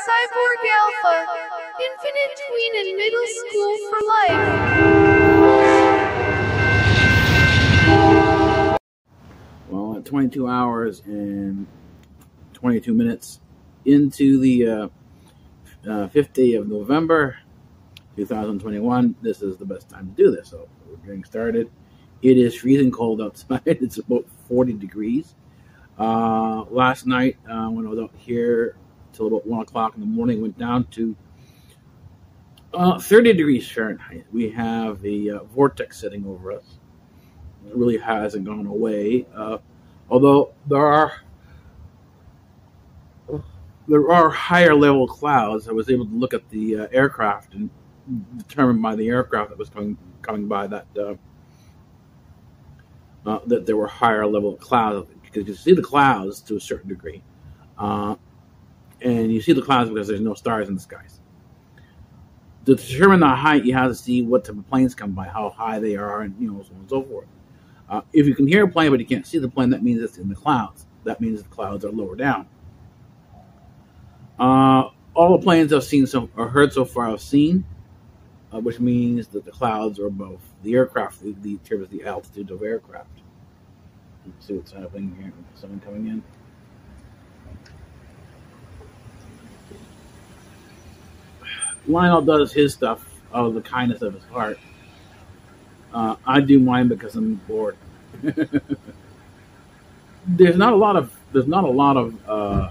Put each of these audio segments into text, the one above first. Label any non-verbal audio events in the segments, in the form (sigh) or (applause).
Cyborg Alpha. Infinite Tween and Middle School for life. Well, at 22 hours and 22 minutes into the uh, uh, 5th day of November 2021, this is the best time to do this. So we're getting started. It is freezing cold outside. (laughs) It's about 40 degrees. Uh, last night, uh, when I was out here till about 1 o'clock in the morning, went down to uh, 30 degrees Fahrenheit. We have a uh, vortex sitting over us. It really hasn't gone away. Uh, although there are there are higher level clouds. I was able to look at the uh, aircraft and determine by the aircraft that was coming coming by that uh, uh, that there were higher level clouds because you see the clouds to a certain degree, and you see the clouds because there's no stars in the skies. To determine the height, you have to see what type of planes come by, how high they are, and you know so on and so forth. Uh, if you can hear a plane but you can't see the plane, that means it's in the clouds. That means the clouds are lower down. Uh, all the planes I've seen so or heard so far, I've seen, uh, which means that the clouds are above the aircraft, the, the of the altitude of aircraft. Let's see what's happening here. Someone coming in. Lionel does his stuff out of the kindness of his heart. Uh, I do mine because I'm bored. (laughs) there's not a lot of there's not a lot of uh,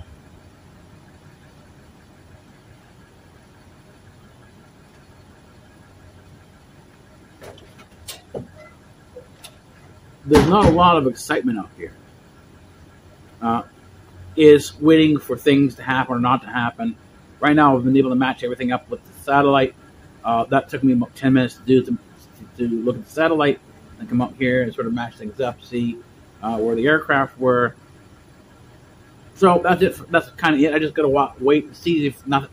there's not a lot of excitement out here. Uh, is waiting for things to happen or not to happen. Right now, I've been able to match everything up with the satellite. Uh, that took me about 10 minutes to do to, to look at the satellite and come up here and sort of match things up, see uh, where the aircraft were. So that's it. For, that's kind of it. I just got to wait and see if nothing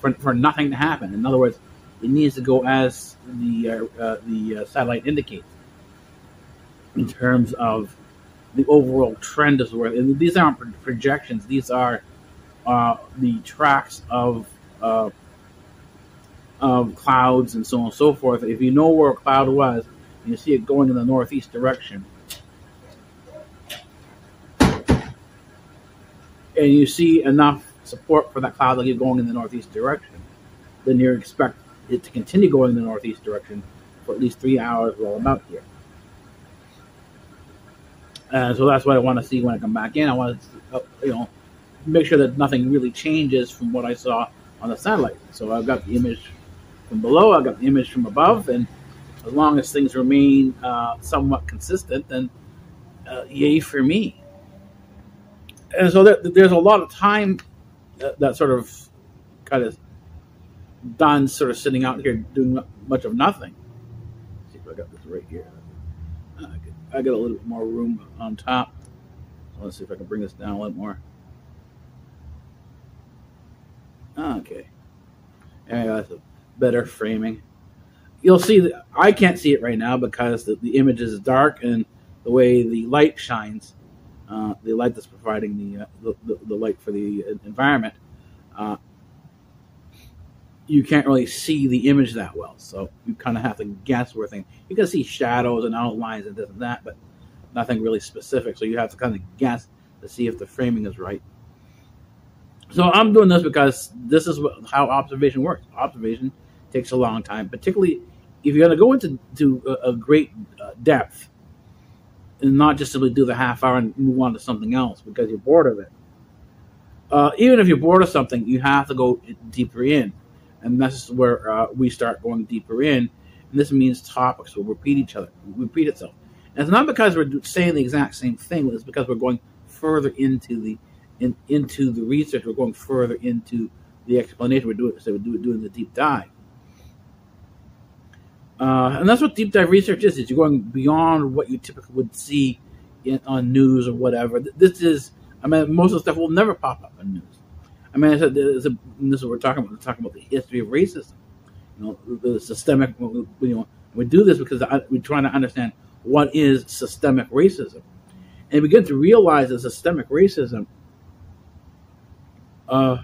for, for nothing to happen. In other words, it needs to go as the uh, uh the uh, satellite indicates in terms of the overall trend the world. And these aren't projections; these are uh, the tracks of uh, of clouds and so on and so forth. If you know where a cloud was, and you see it going in the northeast direction, and you see enough support for that cloud to keep going in the northeast direction, then you expect it to continue going in the northeast direction for at least three hours while I'm out here. And so that's what I want to see when I come back in. I want to, uh, you know, make sure that nothing really changes from what I saw on the satellite. So I've got the image from below, I've got the image from above, and as long as things remain uh, somewhat consistent, then uh, yay for me. And so there, there's a lot of time that, that, sort of kind of done, sort of sitting out here doing much of nothing. Let's see if I got this right here. I got a little bit more room on top. Let's see if I can bring this down a little more. Okay. Yeah, that's a better framing. You'll see that I can't see it right now because the, the image is dark and the way the light shines, uh, the light that's providing the, uh, the, the, the, light for the environment, uh, you can't really see the image that well. So you kind of have to guess where things. You can see shadows and outlines and this and that, but nothing really specific. So you have to kind of guess to see if the framing is right. So I'm doing this because this is what, how observation works. Observation takes a long time, particularly if you're going to go into to a, a great uh, depth and not just simply do the half hour and move on to something else because you're bored of it. Uh, even if you're bored of something, you have to go deeper in and this is where uh, we start going deeper in. And this means topics will repeat each other, repeat itself. And it's not because we're saying the exact same thing; it's because we're going further into the in, into the research. We're going further into the explanation. We're doing so we're doing, doing the deep dive. Uh, and that's what deep dive research is. Is you're going beyond what you typically would see in, on news or whatever. This is, I mean, most of the stuff will never pop up in news. I mean, this is what we're talking about. We're talking about the history of racism. You know, the systemic. You know, we do this because we're trying to understand what is systemic racism, and begin to realize that systemic racism uh,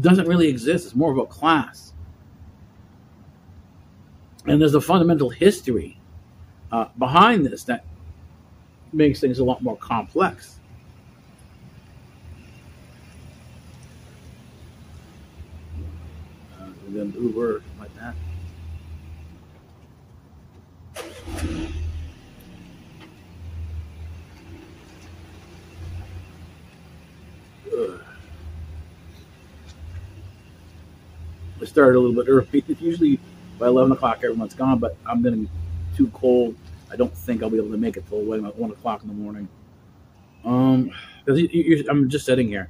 doesn't really exist. It's more of a class. And there's a fundamental history uh, behind this that makes things a lot more complex. Uh, and then Uber like that. I started a little bit early. Usually by 11 o'clock, everyone's gone, but I'm going to be too cold. I don't think I'll be able to make it till one, one o'clock in the morning. Um, because I'm just sitting here.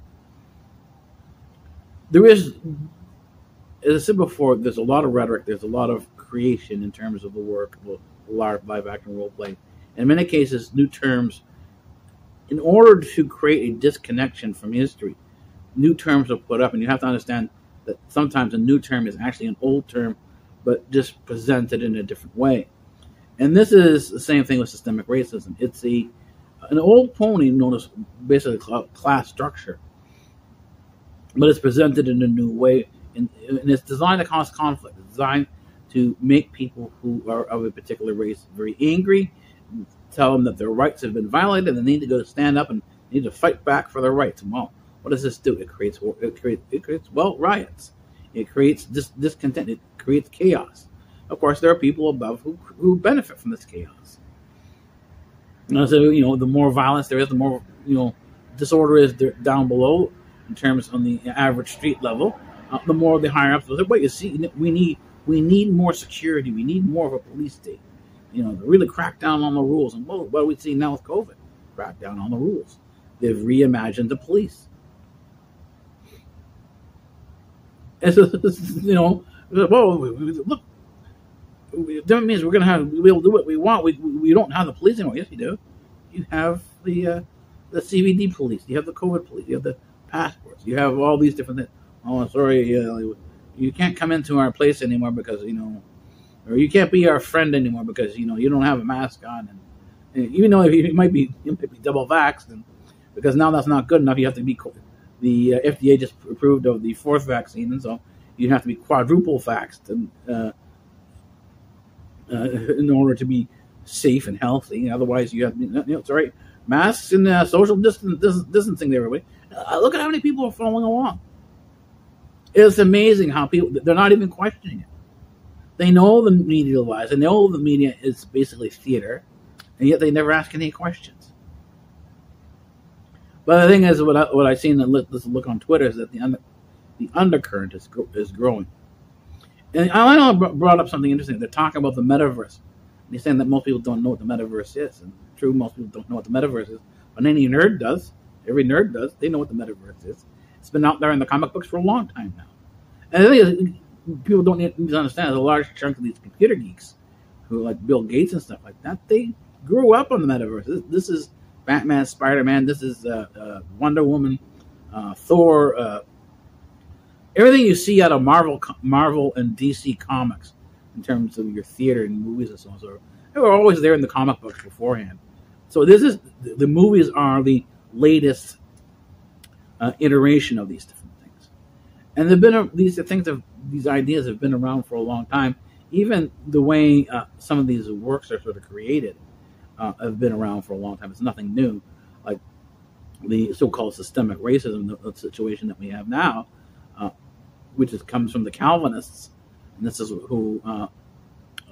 There is, as I said before, there's a lot of rhetoric. There's a lot of creation in terms of the work of live action role play. In many cases, new terms, in order to create a disconnection from history, new terms are put up, and you have to understand that sometimes a new term is actually an old term, but just presented in a different way. And this is the same thing with systemic racism. It's a an old pony known as basically class structure, but it's presented in a new way, and, and it's designed to cause conflict. It's designed to make people who are of a particular race very angry, tell them that their rights have been violated, and they need to go stand up and need to fight back for their rights. Well, what does this do? It creates it creates it creates well riots. It creates dis- discontent. It creates chaos. Of course, there are people above who, who benefit from this chaos. And so, you know, the more violence there is, the more, you know, disorder is down below in terms on the average street level, uh, the more the higher up. So, but you see, we need we need more security. We need more of a police state. You know, really crack down on the rules. And what do we see now with COVID? Crack down on the rules. They've reimagined the police. And so, (laughs) you know, well, look, that means we're going to have we'll do what we want. We, we don't have the police anymore. Yes, you do. You have the uh, the CBD police. You have the COVID police. You have the passports. You have all these different things. Oh, sorry, you can't come into our place anymore because you know, or you can't be our friend anymore because you know you don't have a mask on. And, and even though you might be you might be double vaxxed, and because now that's not good enough, you have to be. The uh, FDA just approved of the fourth vaccine, and so you have to be quadruple vaxxed and uh, uh, (laughs) in order to be safe and healthy. Otherwise, you have you know, right. Masks and uh, social distance, distancing everybody. Uh, look at how many people are following along. It's amazing how people they're not even questioning it. They know the media lies. And they know the media is basically theater, and yet they never ask any questions. But the thing is, what I, what I've seen and let's look on Twitter is that the under, the undercurrent is is growing. And I know I brought up something interesting. They're talking about the metaverse. They're saying that most people don't know what the metaverse is. And true, most people don't know what the metaverse is. But any nerd does. Every nerd does. They know what the metaverse is. It's been out there in the comic books for a long time now. And the thing is, people don't need to understand there's a large chunk of these computer geeks who like Bill Gates and stuff like that. They grew up on the metaverse. This, this is Batman, Spider Man. This is uh, uh, Wonder Woman, uh, Thor, uh, everything you see out of Marvel, Marvel and DC comics in terms of your theater and movies and so on. So they were always there in the comic books beforehand. So this is the movies are the latest uh, iteration of these different things, and they've been these things have these ideas have been around for a long time. Even the way some of these works are sort of created uh, have been around for a long time. It's nothing new, like the so-called systemic racism, the, the situation that we have now uh, which is, comes from the Calvinists, and this is who uh,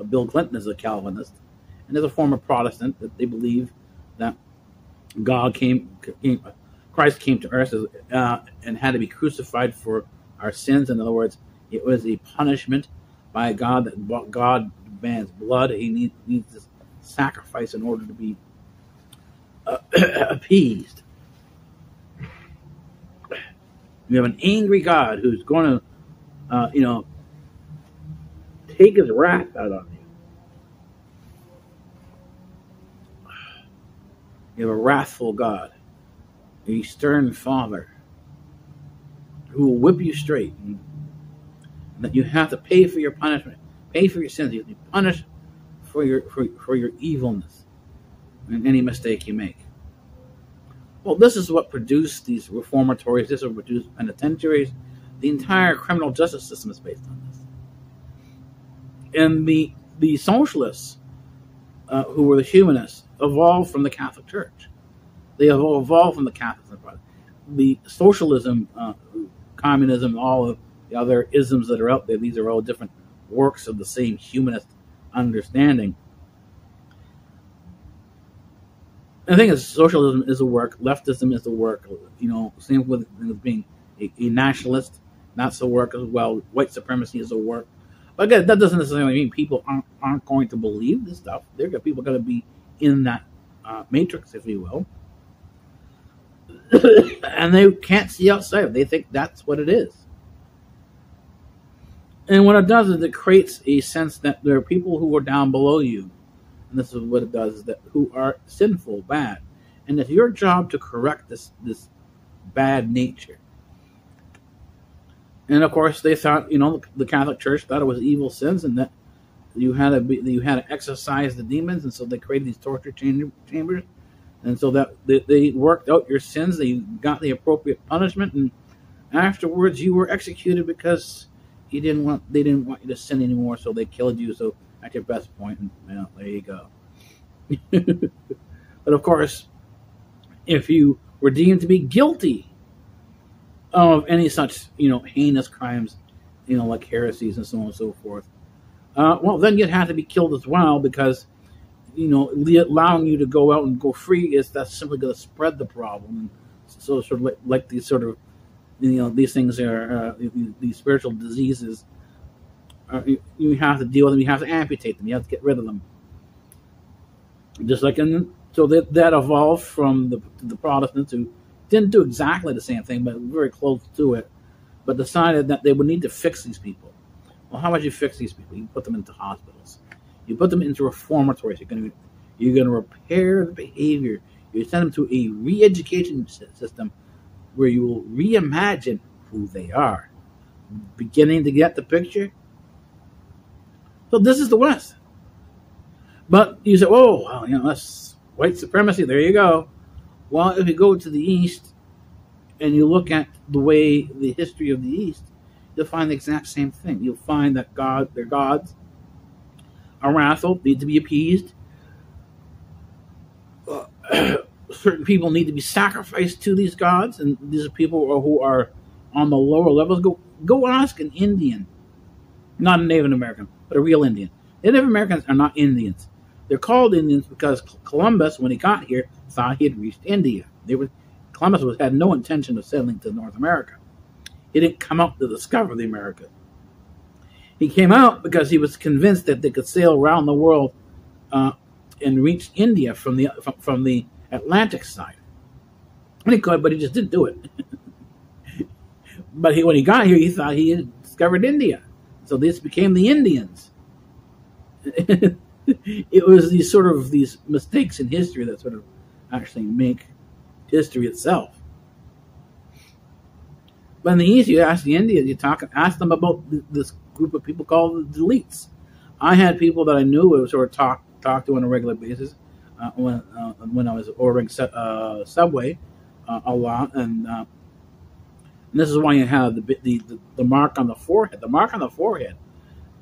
Bill Clinton is a Calvinist, and is a former Protestant that they believe that God came, came Christ came to earth uh, and had to be crucified for our sins. In other words, it was a punishment by God that God demands blood. He needs, needs this sacrifice in order to be uh, (clears throat) appeased. You have an angry God who's going to, uh, you know, take his wrath out on you. You have a wrathful God, a stern Father who will whip you straight, and that you have to pay for your punishment, pay for your sins. You have to be punished for your for, for your evilness and any mistake you make. Well, this is what produced these reformatories. This is what produced penitentiaries. The entire criminal justice system is based on this. And the the socialists, uh, who were the humanists, evolved from the Catholic Church. They evolved from the Catholics. The socialism, uh, communism, all of the other isms that are out there, these are all different works of the same humanist understanding. And the thing is, socialism is a work, leftism is a work. You know, same with, with being a, a nationalist, that's a work as well. White supremacy is a work. But again, that doesn't necessarily mean people aren't, aren't going to believe this stuff. They're people going to be in that uh, matrix, if you will. (coughs) and they can't see outside. They think that's what it is. And what it does is it creates a sense that there are people who are down below you. And this is what it does is that who are sinful, bad. And it's your job to correct this this bad nature. And of course they thought, you know, the Catholic Church thought it was evil sins and that you had to be, you had to exorcise the demons, and so they created these torture chambers, and so that they, they worked out your sins. They got the appropriate punishment, and afterwards you were executed because you didn't want they didn't want you to sin anymore, so they killed you. So at your best point, and well, there you go. (laughs) but of course, if you were deemed to be guilty of any such you know heinous crimes, you know like heresies and so on and so forth, uh, well, then you'd have to be killed as well because, you know, allowing you to go out and go free is that's simply going to spread the problem. So, sort of like, like, these sort of, you know, these things are uh, these spiritual diseases. Uh, you, you, have to deal with them. You have to amputate them. You have to get rid of them. Just like in, so that that evolved from the the Protestants who didn't do exactly the same thing, but very close to it, but decided that they would need to fix these people well, how would you fix these people? You put them into hospitals. You put them into reformatories. You're going to you're going to repair the behavior. You send them to a re-education system where you will reimagine who they are. Beginning to get the picture. So this is the West. But you say, oh, well, you know, that's white supremacy. There you go. Well, if you go to the East and you look at the way the history of the East, you'll find the exact same thing. You'll find that God, their gods, are wrathful, need to be appeased. Uh, (clears throat) Certain people need to be sacrificed to these gods, and these are people who are on the lower levels. Go, go ask an Indian, not a Native American, but a real Indian. Native Americans are not Indians. They're called Indians because Columbus, when he got here, thought he had reached India. They were Columbus was, had no intention of settling to North America. He didn't come out to discover the America. He came out because he was convinced that they could sail around the world uh, and reach India from the from, from the Atlantic side. And he could, but he just didn't do it. (laughs) but he, when he got here, he thought he had discovered India. So this became the Indians. (laughs) it was these sort of these mistakes in history that sort of actually make history itself. But in the East, you ask the Indians, you talk, ask them about this group of people called the elites. I had people that I knew would sort of talk talk to on a regular basis uh, when uh, when I was ordering uh, Subway uh, a lot, and, uh, and, this is why you have the, the, the the mark on the forehead. The mark on the forehead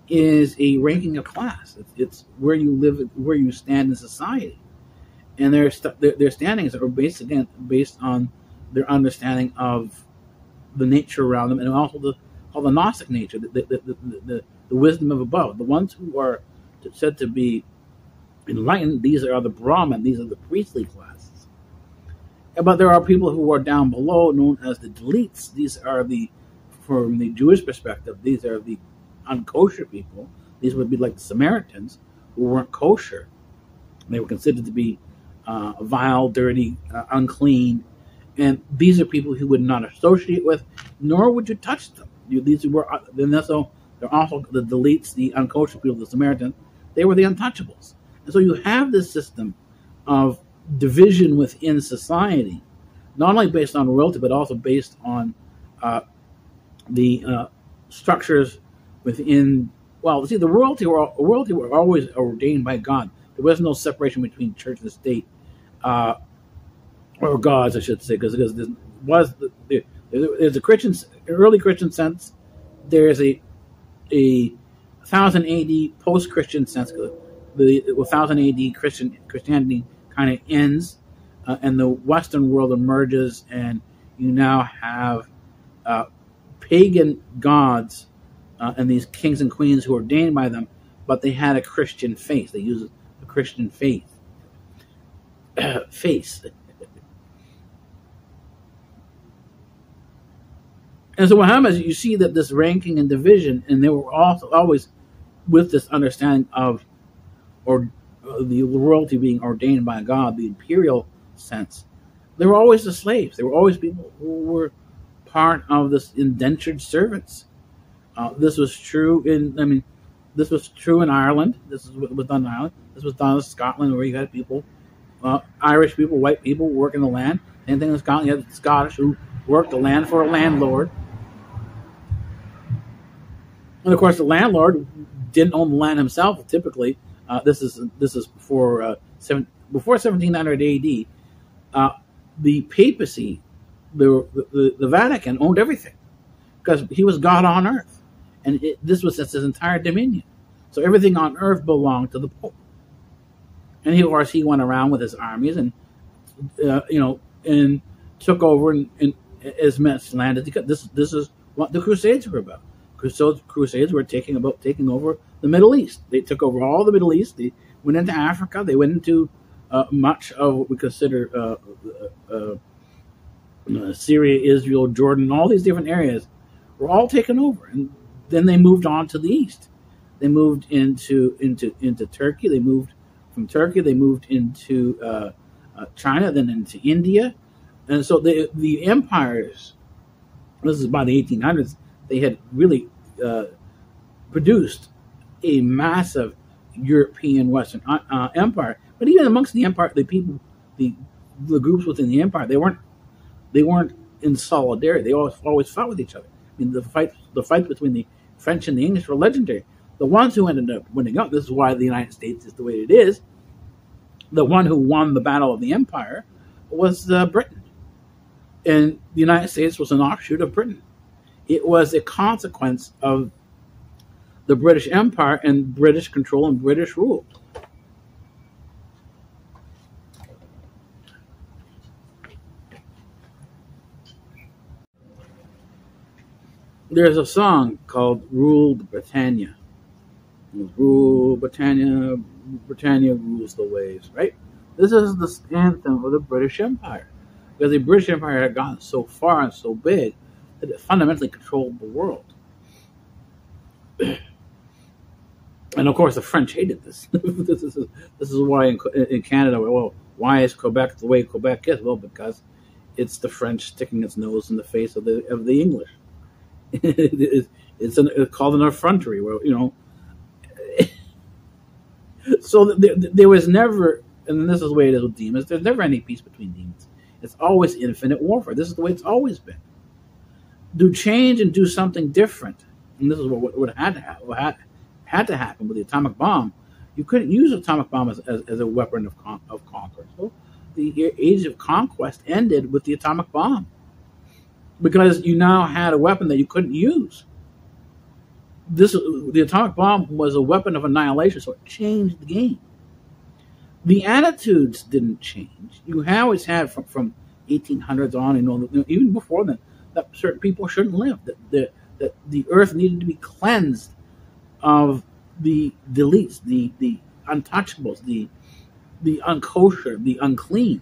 is a ranking of class. It's, it's where you live, where you stand in society, and their their, their standings are based again based on their understanding of the nature around them, and also the all the Gnostic nature, the the, the, the, the wisdom of above. The ones who are said to be enlightened, these are the Brahmin, these are the priestly classes. But there are people who are down below, known as the Dalits. These are the, from the Jewish perspective, these are the unkosher people. These would be like the Samaritans who weren't kosher. They were considered to be uh, vile, dirty, uh, unclean, and these are people who would not associate with, nor would you touch them. You, these were then that's all. They're also the Dalits, the unkosher people, the Samaritans. They were the untouchables, and so you have this system of division within society, not only based on royalty but also based on uh, the uh, structures within. Well, see, the royalty were royalty were always ordained by God. There was no separation between church and state. Uh, or gods, I should say, because because was the, the, There's a Christian, early Christian sense. There's a a thousand AD post Christian sense. The 1000 AD Christian Christianity kind of ends, uh, and the Western world emerges, and you now have uh, pagan gods uh, and these kings and queens who were ordained by them, but they had a Christian faith. They used a Christian faith. (clears throat) face. And so what happens you see that this ranking and division, and they were also always with this understanding of or uh, the royalty being ordained by God, the imperial sense. They were always the slaves. They were always people who were part of this indentured servants. Uh, this was true in, I mean, this was true in Ireland. This is was done in Ireland. This was done in Scotland, where you had people, uh, Irish people, white people working the land. Same thing in Scotland. You had the Scottish who worked the land for a landlord. And of course, the landlord didn't own the land himself. Typically, uh, this is this is before uh, seven, before 1700 AD. Uh, the papacy, the, the, the Vatican owned everything because he was God on earth, and it, this was his entire dominion. So everything on earth belonged to the Pope. And he, of course, he went around with his armies and uh, you know and took over and, and as much land as he could. This this is what the Crusades were about. Crusades, Crusades were taking about taking over the Middle East. They took over all the Middle East. They went into Africa. They went into uh, much of what we consider uh, uh, uh, Syria, Israel, Jordan, all these different areas were all taken over, and then they moved on to the east. They moved into into into Turkey. They moved from Turkey. They moved into uh, uh, China, then into India, and so the the empires. This is about the 1800s they had really uh, produced a massive European Western uh, uh, empire. But even amongst the empire, the people, the the groups within the empire, they weren't they weren't in solidarity. They always always fought with each other. I mean, the fight the fight between the French and the English were legendary. The ones who ended up winning out. This is why the United States is the way it is. The one who won the battle of the empire was uh, Britain, and the United States was an offshoot of Britain. It was a consequence of the British Empire and British control and British rule. There's a song called Rule Britannia. Rule Britannia, Britannia rules the waves, right? This is the anthem of the British Empire. Because the British Empire had gotten so far and so big that fundamentally controlled the world. and of course, the French hated this. (laughs) this, is, this is why in, in Canada, well, why is Quebec the way Quebec is? Well, because it's the French sticking its nose in the face of the of the English. (laughs) it's, an, it's called an effrontery. Well, you know. (laughs) so there, there was never, and this is the way it is with demons. There's never any peace between demons. It's always infinite warfare. This is the way it's always been do change and do something different. And this is what, what had to happen. What had, had to happen with the atomic bomb. You couldn't use atomic bomb as, as, as a weapon of, con- of conquest. So the age of conquest ended with the atomic bomb because you now had a weapon that you couldn't use. This the atomic bomb was a weapon of annihilation, so it changed the game. The attitudes didn't change. You always had from from 1800s on, and know, even before then, that certain people shouldn't live. That the that the earth needed to be cleansed of the Dalits, the the untouchables, the the unkosher, the unclean.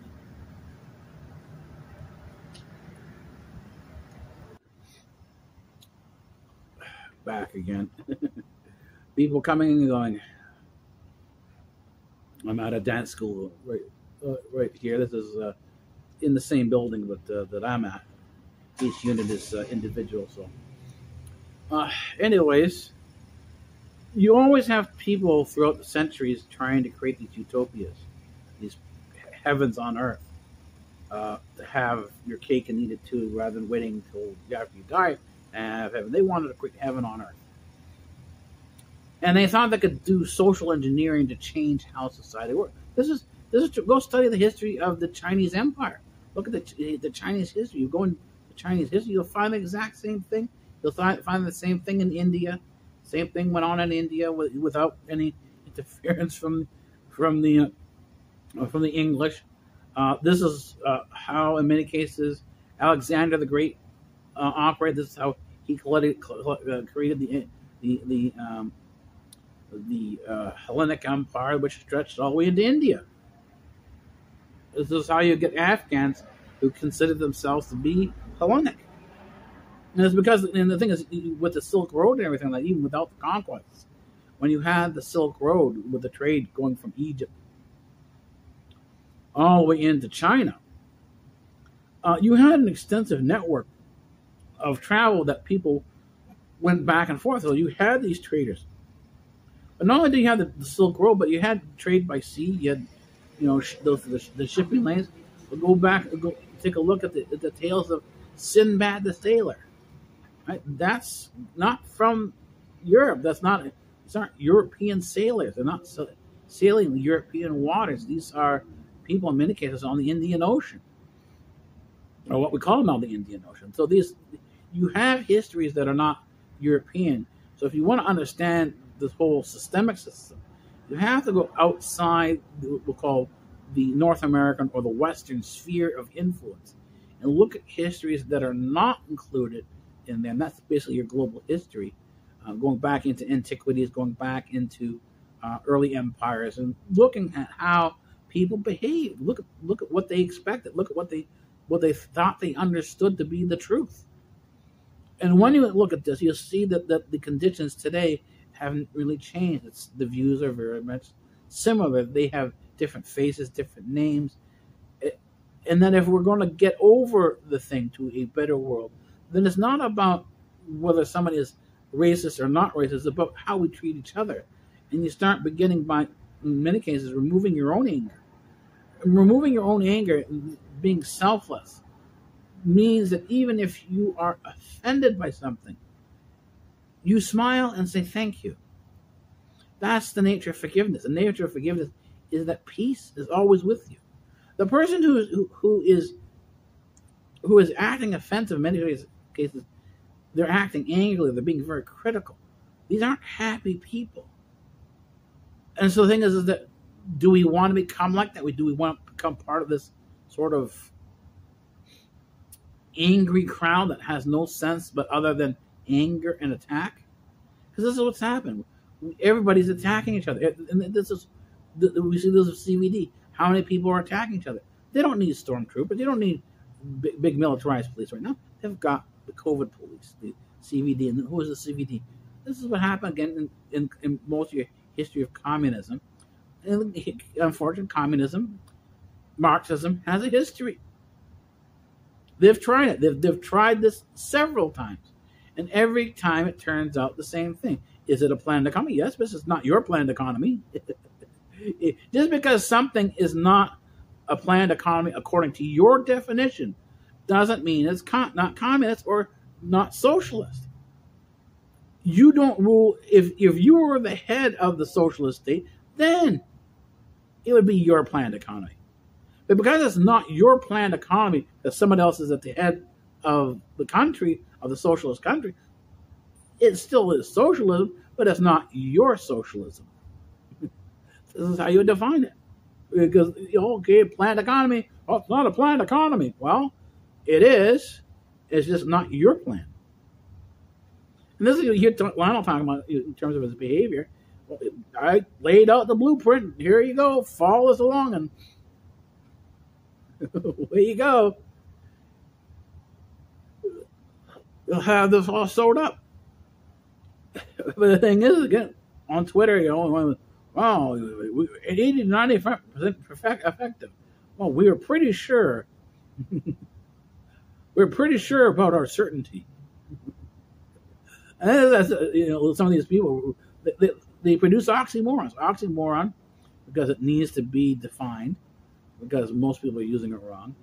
Back again. (laughs) People coming and going. I'm at a dance school right, uh, right here. This is uh, in the same building but, uh, that I'm at each unit is uh, individual. So, uh, anyways, you always have people throughout the centuries trying to create these utopias, these heavens on earth, uh, to have your cake and eat it too, rather than waiting until after you die and have heaven. They wanted to create heaven on earth. And they thought they could do social engineering to change how society worked. This is this is go study the history of the Chinese Empire. Look at the the Chinese history. You go in Chinese history, you'll find the exact same thing. You'll find, find the same thing in India. Same thing went on in India with, without any (laughs) interference from from the uh, from the English. Uh, this is uh, how, in many cases, Alexander the Great uh, operated. This is how he created, uh, created the the the um, the uh, Hellenic Empire, which stretched all the way into India. This is how you get Afghans who consider themselves to be Hellenic. And it's because, and the thing is, with the Silk Road and everything, like even without the conquests, when you had the Silk Road with the trade going from Egypt all the way into China, uh, you had an extensive network of travel that people went back and forth. So you had these traders. But not only did you have the, the Silk Road, but you had trade by sea. You had, you know, sh- those the, the, shipping lanes. But go back, go take a look at the, at the tales of Sinbad the Sailor. Right? That's not from Europe. That's not. These aren't European sailors. They're not sailing European waters. These are people, in many cases, on the Indian Ocean, or what we call now the Indian Ocean. So these, you have histories that are not European. So if you want to understand this whole systemic system, you have to go outside what we'll call the North American or the Western sphere of influence and look at histories that are not included in them. That's basically your global history, uh, going back into antiquities, going back into uh, early empires, and looking at how people behave. Look at look at what they expected. Look at what they what they thought they understood to be the truth. And when you look at this, you'll see that, that the conditions today haven't really changed. It's, the views are very much similar. They have different faces, different names. And then if we're going to get over the thing to a better world, then it's not about whether somebody is racist or not racist, it's about how we treat each other. And you start beginning by, in many cases, removing your own anger. removing your own anger, and being selfless, means that even if you are offended by something, you smile and say thank you. That's the nature of forgiveness. The nature of forgiveness is that peace is always with you. The person who is who, who is who is acting offensive in many cases, they're acting angrily, they're being very critical. These aren't happy people. And so the thing is, is that do we want to become like that? Do we want to become part of this sort of angry crowd that has no sense but other than anger and attack? Because this is what's happened. Everybody's attacking each other. And this is, we see this with CVD. How many people are attacking each other? They don't need stormtroopers. They don't need big, big militarized police right now. They've got the COVID police, the CVD. And who is the CVD? This is what happened again in, in, in most of your history of communism. And unfortunately, communism, Marxism has a history. They've tried it. They've, they've tried this several times. And every time it turns out the same thing. Is it a planned economy? Yes, but it's not your planned economy. (laughs) Just because something is not a planned economy according to your definition doesn't mean it's con- not communist or not socialist. You don't rule if if you were the head of the socialist state, then it would be your planned economy. But because it's not your planned economy that someone else is at the head of the country, of the socialist country, it still is socialism, but it's not your socialism. This is how you define it. Because, okay, planned economy, oh, it's not a planned economy. Well, it is. It's just not your plan. And this is you hear Lionel talking about in terms of his behavior. I laid out the blueprint. Here you go. Follow us along, and (laughs) Where you go. You'll have this all sold up. (laughs) but the thing is, again, on Twitter, you know, wow, 80 to 95% effective. Well, we were pretty sure. we (laughs) we're pretty sure about our certainty. and that's, uh, you know, some of these people, they, they, they produce oxymorons. Oxymoron, because it needs to be defined because most people are using it wrong.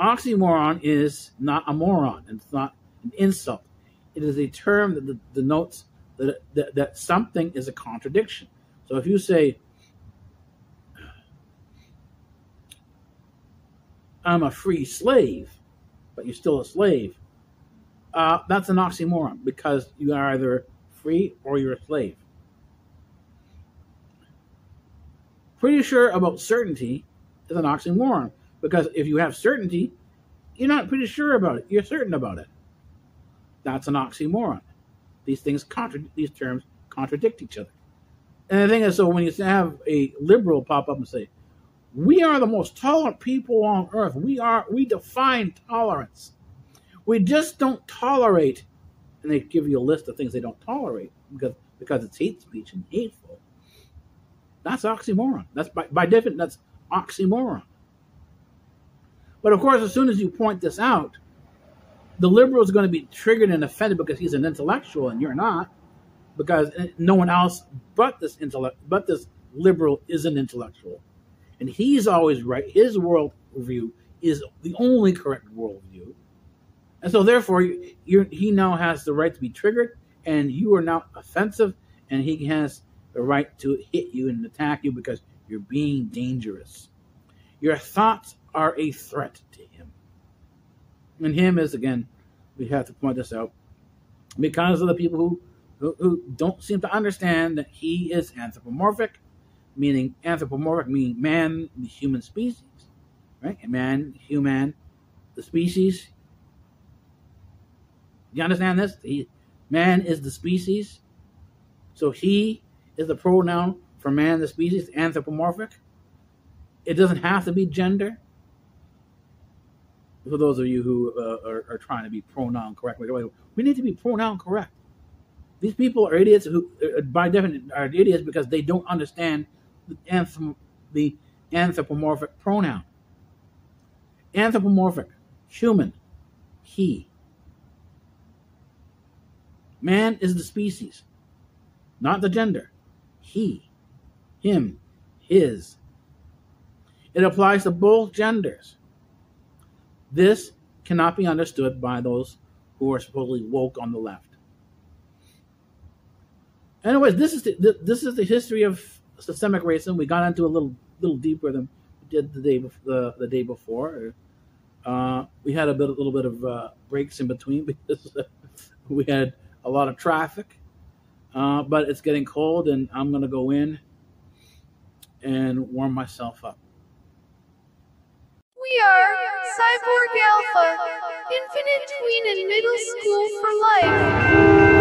Oxymoron is not a moron. and It's not an insult. It is a term that denotes that, that, that something is a contradiction. So if you say, I'm a free slave, but you're still a slave. Uh, that's an oxymoron because you are either free or you're a slave. Pretty sure about certainty is an oxymoron because if you have certainty, you're not pretty sure about it. You're certain about it. That's an oxymoron. These things contra- these terms contradict each other. And the thing is, so when you have a liberal pop up and say, "We are the most tolerant people on earth. We are. We define tolerance. We just don't tolerate." And they give you a list of things they don't tolerate because because it's hate speech and hateful. That's oxymoron. That's by by definition. That's oxymoron. But of course, as soon as you point this out, the liberal is going to be triggered and offended because he's an intellectual and you're not, because eh, no one else but this intellect, but this liberal is an intellectual, and he's always right. His worldview is the only correct worldview, and so therefore, he now has the right to be triggered, and you are now offensive, and he has the right to hit you and attack you because you're being dangerous. Your thoughts are a threat to. And him is, again, we have to point this out, because of the people who, who, who don't seem to understand that he is anthropomorphic, meaning anthropomorphic meaning man, the human species, right? Man, human, the species. You understand this? He, man is the species. So he is the pronoun for man, the species, anthropomorphic. It doesn't have to be gender for those of you who uh, are, are, trying to be pronoun correct, we need to be pronoun correct. These people are idiots who, uh, by definition, are idiots because they don't understand the, the anthropomorphic pronoun. Anthropomorphic, human, he. Man is the species, not the gender. He, him, his. It applies to both genders. This cannot be understood by those who are supposedly woke on the left. Anyways, this is the, this is the history of systemic racism. We got into a little little deeper than we did the day before, the, the day before. Uh, we had a bit a little bit of uh, breaks in between (laughs) because we had a lot of traffic. Uh, but it's getting cold, and I'm gonna go in and warm myself up. We are Cyborg Alpha, Infinite Tween and Middle School for Life.